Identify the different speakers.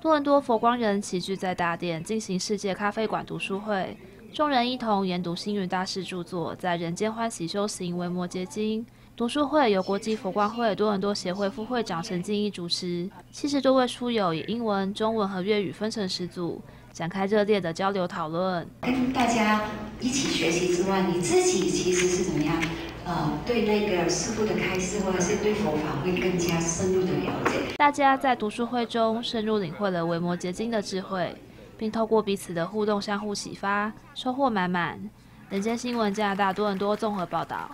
Speaker 1: 多伦多佛光人齐聚在大殿进行世界咖啡馆读书会，众人一同研读星云大师著作《在人间欢喜修行为摩诘经》。读书会由国际佛光会多伦多协会副会长陈静怡主持，七十多位书友以英文、中文和粤语分成十组，展开热烈的交流讨论。
Speaker 2: 跟大家一起学习之外，你自己其实是怎么样？对那个师傅的开示，或者是对佛法会更加深入的了解。
Speaker 1: 大家在读书会中深入领会了维摩诘经的智慧，并透过彼此的互动相互启发，收获满满。人间新闻加拿大多伦多综合报道。